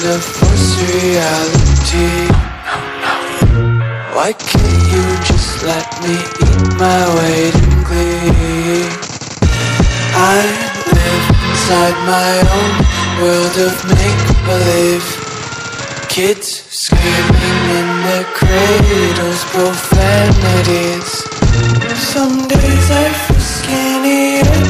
Open to force reality. Why can't you just let me eat my weight in glee? I live inside my own world of make believe. Kids screaming in their cradles, profanities. Some days I feel skinnier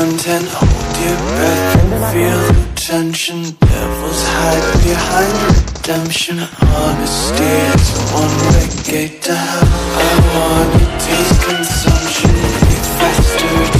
Your content, hold your breath and feel the tension. Devils hide behind redemption. Honesty is a one-way gate to hell. I wanna taste consumption, breathe faster